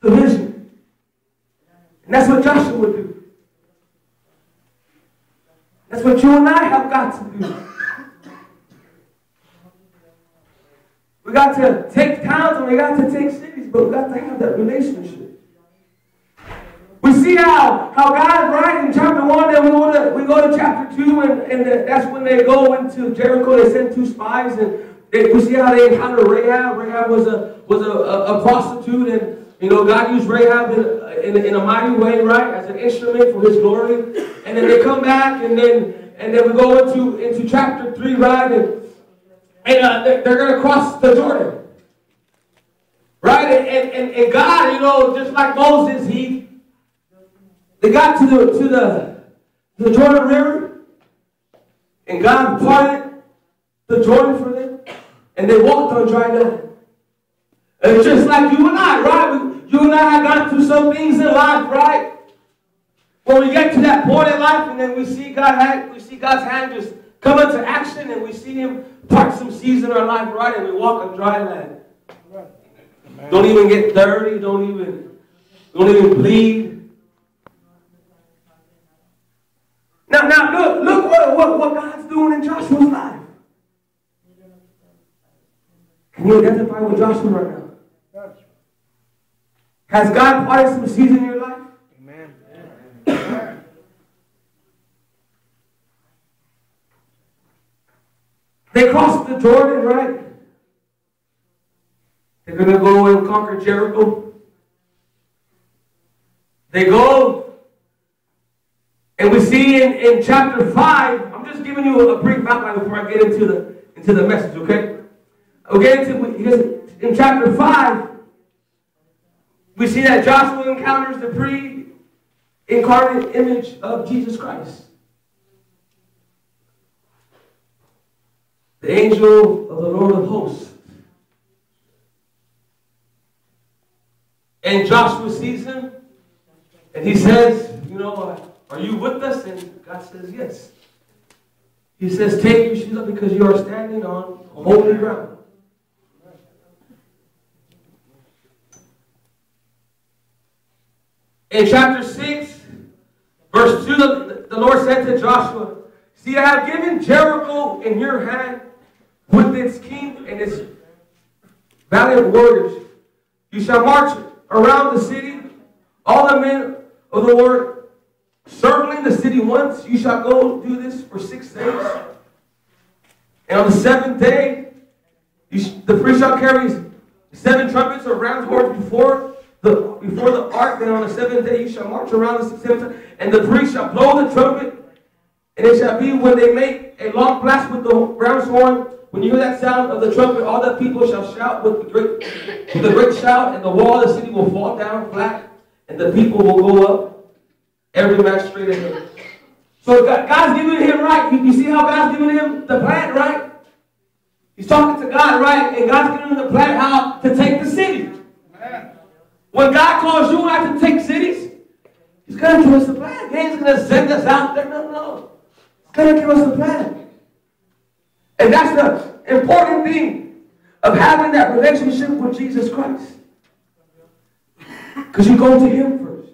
the vision. And that's what Joshua would do. That's what you and I have got to do. We got to take towns and we got to take cities, but we got to have that relationship. We see how, how God, right, in chapter 1, then we to, we go to chapter 2, and, and that's when they go into Jericho. They send two spies, and they, we see how they encounter Rahab. Rahab was a was a, a, a prostitute, and you know God used Rahab in, in, in, a mighty way, right, as an instrument for His glory. And then they come back, and then and then we go into into chapter three, right, and and uh, they're, they're going to cross the Jordan. Right? And, and, and God, you know, just like Moses, he they got to the to the, the Jordan River, and God parted the Jordan for them, and they walked on dry land. And it's just like you and I, right? You and I have gone through some things in life, right? When we get to that point in life, and then we see God, we see God's hand just come into action, and we see Him part some seas in our life, right? And we walk on dry land. Right. Don't even get dirty. Don't even, don't even bleed. Now, now look, look what, what, what God's doing in Joshua's life. Can you identify with Joshua right now? Has God parted some seas in your life? Amen. They crossed the Jordan, right? They're going to go and conquer Jericho. They go, and we see in, in chapter 5, I'm just giving you a brief outline before I get into the, into the message, okay? Get into, in chapter 5, we see that Joshua encounters the pre-incarnate image of Jesus Christ. the angel of the Lord of hosts. And Joshua sees him, and he says, You know, what, are you with us? And God says, Yes. He says, Take your shoes up because you are standing on holy ground. In chapter 6, verse 2, the Lord said to Joshua, See, I have given Jericho in your hand with its king and its valiant warriors. You shall march around the city, all the men of the Lord, circling the city once. You shall go do this for six days. And on the seventh day, the priest shall carry seven trumpets or ram's horns before the before the ark. Then on the seventh day you shall march around the seventh time, and the priest shall blow the trumpet. And it shall be when they make a long blast with the ram's horn when you hear that sound of the trumpet, all the people shall shout with the great, with a great shout, and the wall of the city will fall down flat, and the people will go up, every man straight ahead. So God's giving him right. You, see how God's giving him the plan, right? He's talking to God, right? And God's giving him the plan how to take the city. When God calls you I to take cities, He's going to give us the plan. He ain't going to send us out there. No, no. He's going to give us the plan. And that's the important thing of having that relationship with Jesus Christ. Because you go to Him first.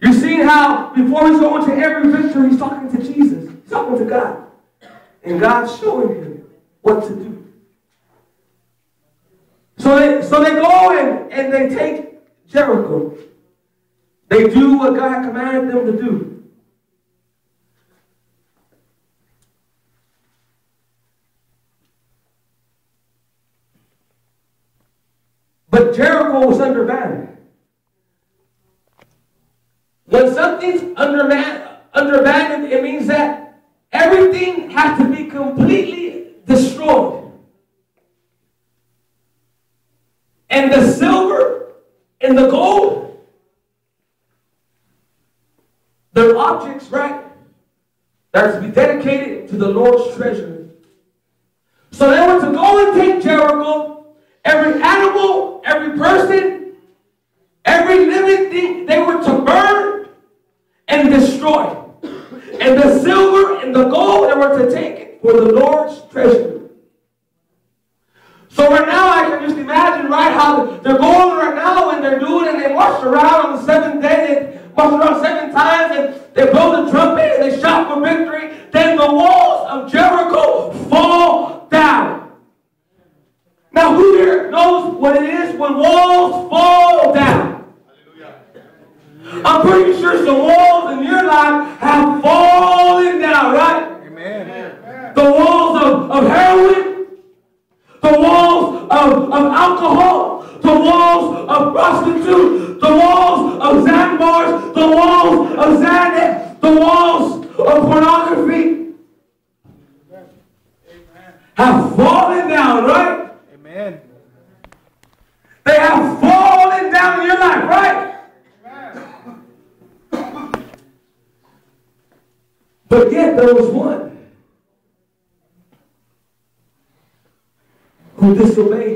You see how before he's going to every victory, he's talking to Jesus. He's talking to God. And God's showing him what to do. So they, so they go and, and they take Jericho. They do what God commanded them to do. But Jericho was under banner. When something's under, banner, it means that everything has to be completely destroyed. And the silver and the gold, they're objects, right? That are to be dedicated to the Lord's treasury. So they were to go and take Jericho Every animal, every person, every living thing, they were to burn and destroy. And the silver and the gold, they were to take for the Lord's treasure. So right now I can just imagine, right? How they're going right now and they're doing and they march around on the seventh day. They march around seven times and they blow the trumpet and they shout for victory. Then the walls of Jericho fall down. Now, who here knows what when walls fall down? I'm pretty sure some walls in your life have fallen down, right? Amen. The walls of, of heroin, the walls of, of alcohol, the walls of prostitute, the walls of Xanbars, the walls of Xanax, the walls of pornography have fallen down, right? Amen. They have fallen down in your life, right? But yet there was one who disobeyed